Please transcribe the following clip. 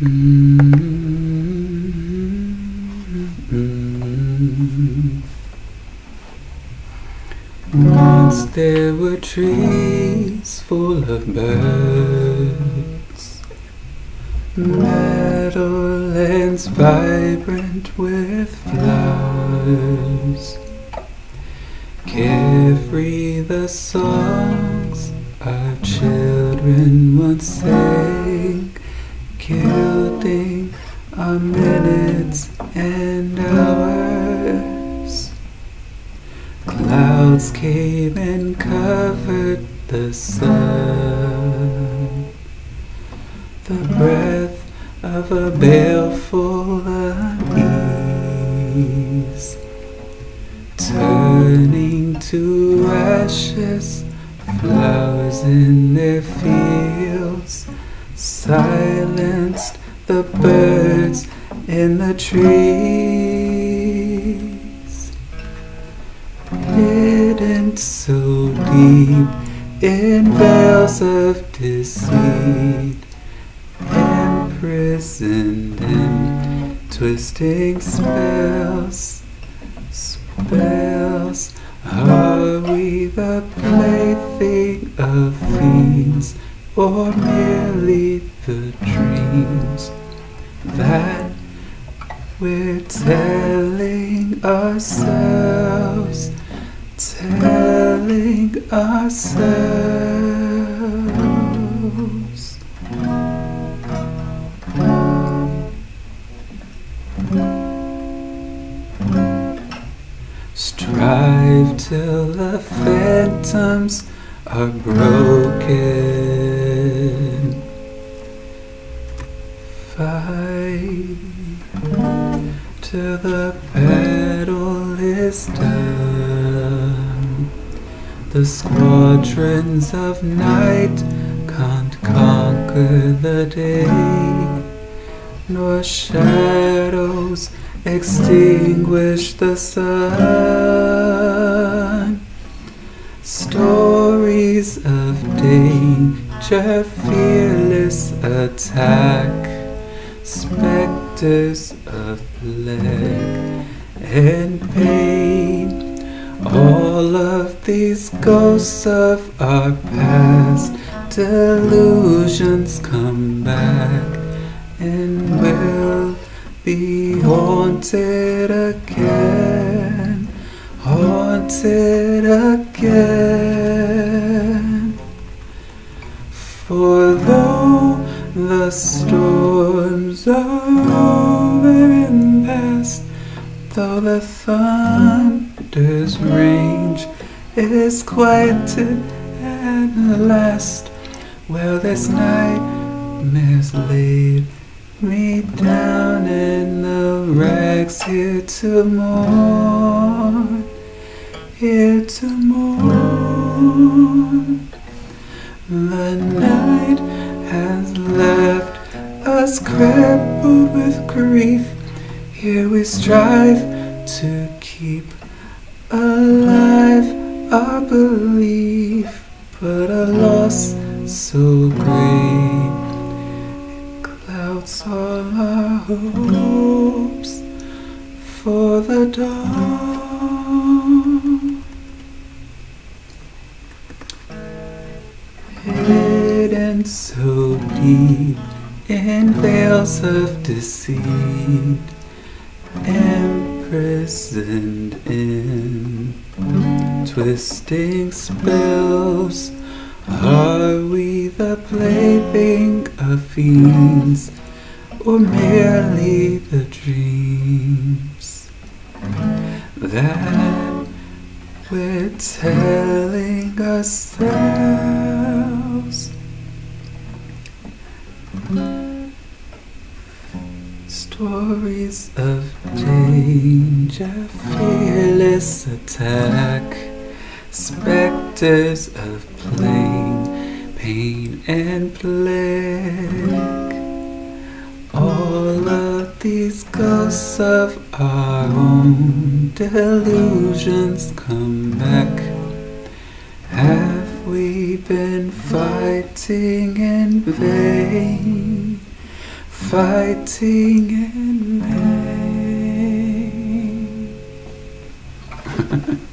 Once there were trees full of birds, meadowlands vibrant with flowers. Carefree the songs our children once sang, gilding our minutes and hours. Clouds came and covered the sun. The breath of a baleful unease, turning to ashes, flowers in their fields, silenced the birds in the trees. Hidden so deep in veils of deceit, imprisoned in twisting spells, spells. Are we the plaything of fiends, or merely the dreams that we're telling ourselves, telling ourselves. Strive till the phantoms are broken. The squadrons of night can't conquer the day, nor shadows extinguish the sun. Stories of danger, fearless attack, specters of plague and pain. All of these ghosts of our past delusions come back and will be haunted again, haunted again. For though the storms are though the thunder's range is quieted at last, well, this nightmare's laid me down in the rags here to mourn, here to mourn. The night has left us crippled with grief. Here we strive to keep alive our belief, but a loss so great clouds all our hopes for the dawn. Hidden so deep in veils of deceit, imprisoned in twisting spells. Are we the plaything of fiends, or merely the dreams that we're telling ourselves? Stories of danger, fearless attack, specters of plain pain and plague. All of these ghosts of our own delusions come back. Have we been fighting in vain? Fighting and pain.